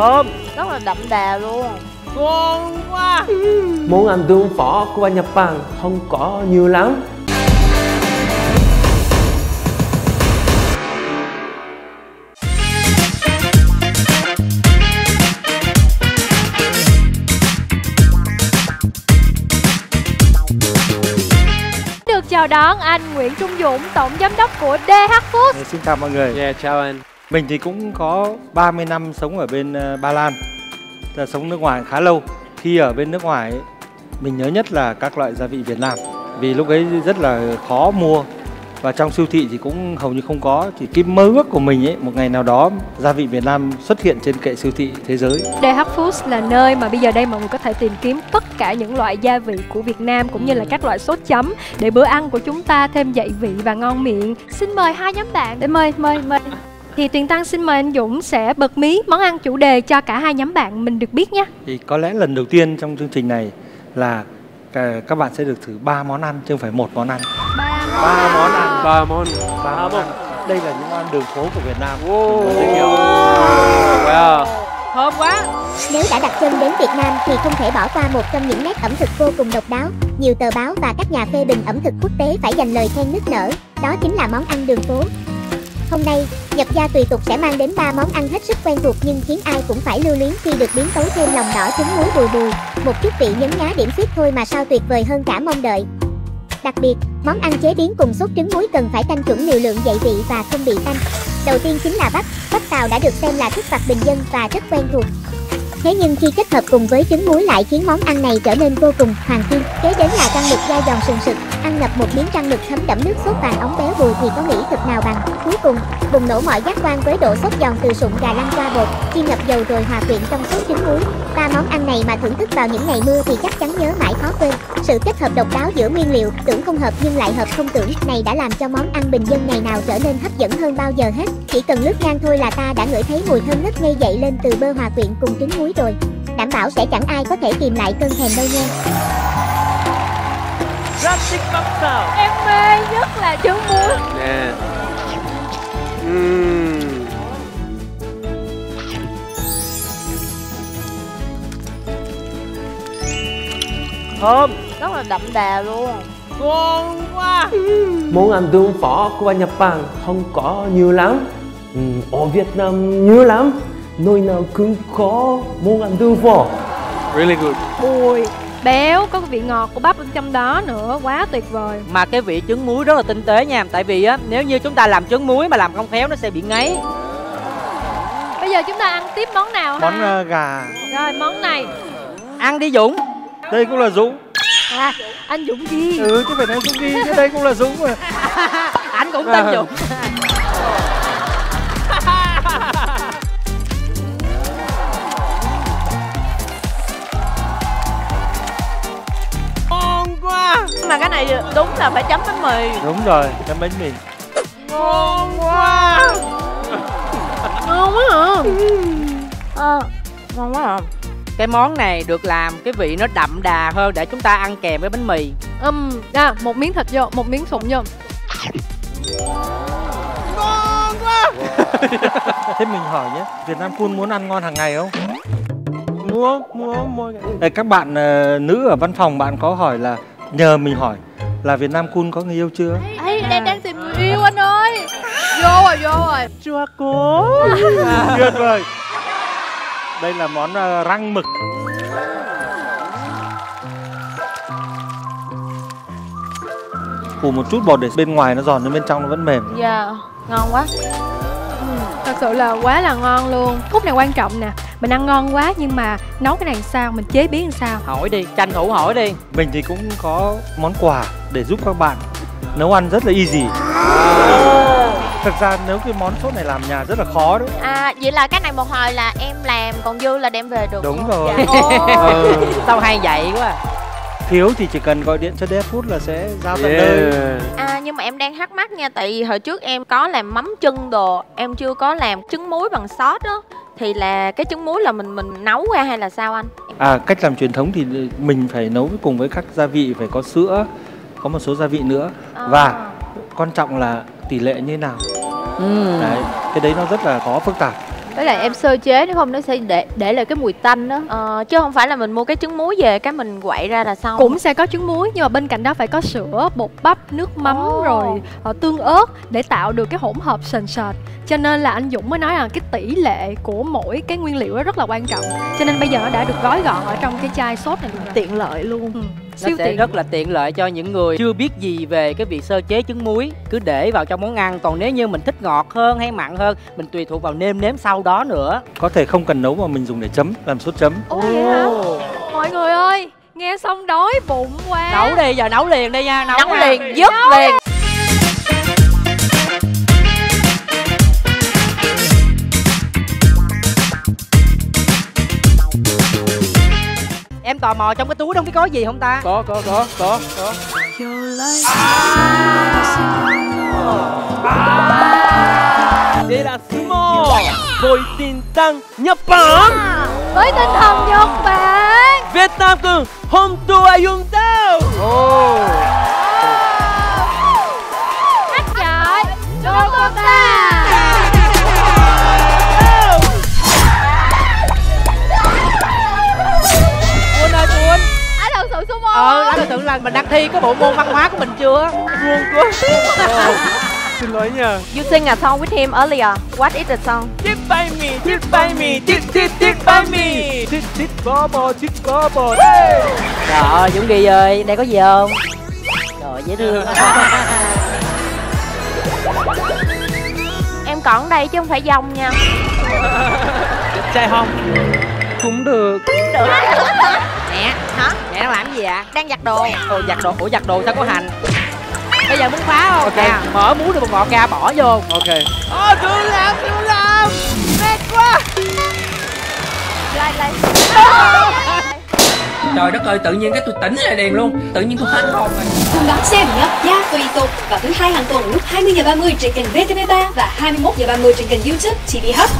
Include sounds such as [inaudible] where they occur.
thơm. Rất là đậm đà luôn. Ngon quá. Món ăn tương phở của bên Nhật Bản không có nhiều lắm. Được chào đón anh Nguyễn Trung Dũng, tổng giám đốc của DH Food. Dạ, Xin chào mọi người. yeah chào anh Mình thì cũng có 30 năm sống ở bên ờ, Ba Lan. Là sống nước ngoài khá lâu. Khi ở bên nước ngoài ấy, mình nhớ nhất là các loại gia vị Việt Nam. Vì lúc ấy rất là khó mua và trong siêu thị thì cũng hầu như không có thì cái mơ ước của mình ấy một ngày nào đó gia vị Việt Nam xuất hiện trên kệ siêu thị thế giới DH Foods là nơi mà bây giờ đây mọi người có thể tìm kiếm tất cả những loại gia vị của Việt Nam cũng như là các loại sốt chấm để bữa ăn của chúng ta thêm dậy vị và ngon miệng. Xin mời hai nhóm bạn để mời mời mời. Thì Tuyền Tăng xin mời anh Dũng sẽ bật mí món ăn chủ đề cho cả hai nhóm bạn mình được biết nhé. thì có lẽ lần đầu tiên trong chương trình này là cả- các bạn sẽ được thử ba món ăn chứ không phải một món ăn. Ba món ăn. ba món. Ba món đây là những món ăn đường phố của Việt Nam. Wow. Wow. Thơm quá. Nếu đã đặt chân đến Việt Nam thì không thể bỏ qua một trong những nét ẩm thực vô cùng độc đáo. Nhiều tờ báo và các nhà phê bình ẩm thực quốc tế phải dành lời khen nức nở. Đó chính là món ăn đường phố. Hôm nay, Nhật gia tùy tục sẽ mang đến ba món ăn hết sức quen thuộc nhưng khiến ai cũng phải lưu luyến khi được biến tấu thêm lòng đỏ trứng muối bùi bùi. Một chút vị nhấn nhá điểm xuyết thôi mà sao tuyệt vời hơn cả mong đợi. Đặc biệt, món ăn chế biến cùng sốt trứng muối cần phải canh chuẩn liều lượng dậy vị và không bị tanh. Đầu tiên chính là bắp. Bắp tàu đã được xem là thức vặt bình dân và rất quen thuộc. Thế nhưng khi kết hợp cùng với trứng muối lại khiến món ăn này trở nên vô cùng hoàng kim. Kế đến là răng mực dai giòn sừng sực, ăn ngập một miếng răng mực thấm đẫm nước sốt vàng ống béo bùi thì có nghĩ thực nào bằng. Cuối cùng, bùng nổ mọi giác quan với độ sốt giòn từ sụn gà lăn qua bột, chiên ngập dầu rồi hòa quyện trong sốt trứng muối. Ba món ăn này mà thưởng thức vào những ngày mưa thì chắc chắn nhớ mãi khó quên. Sự kết hợp độc đáo giữa nguyên liệu, tưởng không hợp nhưng lại hợp không tưởng này đã làm cho món ăn bình dân ngày nào trở nên hấp dẫn hơn bao giờ hết. Chỉ cần lướt ngang thôi là ta đã ngửi thấy mùi thơm ngất ngây dậy lên từ bơ hòa quyện cùng trứng muối rồi. Đảm bảo sẽ chẳng ai có thể kìm lại cơn thèm đâu nha. rất thích bắp tàu Em mê nhất là trứng muối. nè Ừm. thơm rất là đậm đà luôn ngon quá Món ăn tương phở của bên Nhật Bản không có nhiều lắm ừ, Ở Việt Nam nhiều lắm Nơi nào cũng có món ăn tương phở really good. Bùi, béo, có cái vị ngọt của bắp bên trong đó nữa, quá tuyệt vời. mà cái vị trứng muối rất là tinh tế nha tại vì á nếu như chúng ta làm trứng muối mà làm không khéo nó sẽ bị ngấy. Bây giờ chúng ta ăn tiếp món nào ha? món ờ, gà. Rồi món này. ăn đi dũng. Đây cũng là Dũng. À, anh Dũng gì? ừ chứ phải nói Dũng đi chứ đây cũng là Dũng mà. [laughs] Anh cũng tên dũng mà cái này đúng là phải chấm bánh mì. Đúng rồi chấm bánh mì. Ngon quá. Ngon quá hả ờ ngon quá hả cái món này được làm cái vị nó đậm đà hơn để chúng ta ăn kèm với bánh mì. Ừm, à, một miếng thịt vô, một miếng sụn vô. [laughs] thế mình hỏi nhé Việt Nam Cool muốn ăn ngon hàng ngày không? Mua mua mua. Ê, các bạn ờ, nữ ở văn phòng bạn có hỏi là nhờ mình hỏi là Việt Nam Cool có người yêu chưa? Ê, đang đang tìm người yêu anh ơi. Vô rồi vô rồi. Chưa có [laughs] tuyệt vời. Đây là món ờ, răng mực. Phủ một chút bột để bên ngoài nó giòn nhưng bên trong nó vẫn mềm. Dạ ngon quá. Thật sự là quá là ngon luôn. Khúc này quan trọng nè. Mình ăn ngon quá nhưng mà nấu cái này làm sao, mình chế biến làm sao? hỏi đi tranh thủ hỏi đi mình thì cũng có món quà để giúp các bạn nấu ăn rất là easy thực ra nếu cái món sốt này làm nhà rất là khó đấy à vậy là cái này một hồi là em làm còn dư là đem về được đúng không? rồi dạ. ừ. sao hay vậy quá à. thiếu thì chỉ cần gọi điện cho Death Food là sẽ giao tận nơi yeah à nhưng mà em đang thắc mắc nha tại vì hồi trước em có làm mắm chân đồ em chưa có làm trứng muối bằng sốt đó thì là cái trứng muối là mình mình nấu ra hay là sao anh à cách làm truyền thống thì mình phải nấu cùng với các gia vị phải có sữa có một số gia vị nữa À. và quan trọng là tỷ lệ như thế nào ừ. đấy cái đấy nó rất là khó phức tạp Với lại em sơ chế nếu không nó sẽ để để lại cái mùi tanh đó. Ờ, chứ không phải là mình mua cái trứng muối về cái mình quậy ra là xong. Cũng sẽ có trứng muối nhưng mà bên cạnh đó phải có sữa bột bắp nước mắm Ồ. rồi ờ, tương ớt để tạo được cái hỗn hợp sền sệt. Cho nên là anh Dũng mới nói là cái tỷ lệ của mỗi cái nguyên liệu đó rất là quan trọng. Cho nên bây giờ nó đã được gói gọn ở trong cái chai sốt này luôn rồi. Tiện lợi luôn. Ừ. siêu sẽ tiện rất là tiện lợi cho những người chưa biết gì về cái việc sơ chế trứng muối. Cứ để vào trong món ăn còn nếu như mình thích ngọt hơn hay mặn hơn mình tùy thuộc vào nêm nếm sau đó nữa. Có thể không cần nấu mà mình dùng để chấm làm sốt chấm. Ồ, vậy hả? mọi người ơi nghe xong đói bụng quá. Nấu đi giờ nấu liền đi nha nấu, nấu liền dứt liền tò mò trong cái túi đó không biết có gì không ta? Có, có, có, có, có. Đây là Sumo Tôi tin tăng Nhật Bản. Với tinh thần Nhật Bản. Việt Nam cường Hôm tua dùng tao ờ anh tưởng là mình đang thi cái bộ môn văn hóa của mình chưa? Buồn quá. Xin lỗi nha. You sing a song with him earlier. What is the song? Mì, tít bay mì, tít tít tít bay mì. Tít tít bò bò, tít bò. Bò trời ơi Dũng Ghi ơi đây có gì không? Trời dễ thương. Em còn ở đây chứ không phải dông nha. Trai không? Cũng được. Mẹ Hả? Mẹ đang làm gì ạ? Đang giặt đồ. Ồ giặt đồ. Ủa giặt đồ sao có hành? Bây giờ muốn phá không? Ok. Nè, mở muối được bột ngọt ra bỏ vô. Ok. Ô, đừng làm, đừng làm Mệt quá. Lại lại. Trời đất ơi, tự nhiên cái tôi tỉnh lại liền luôn. Tự nhiên tôi hết hồn rồi. Cùng đón xem nhấp Gia Tùy Tục. Vào thứ hai hàng tuần lúc 20 giờ 30 trên kênh VTV3 và 21 giờ 30 trên kênh YouTube TV Hub.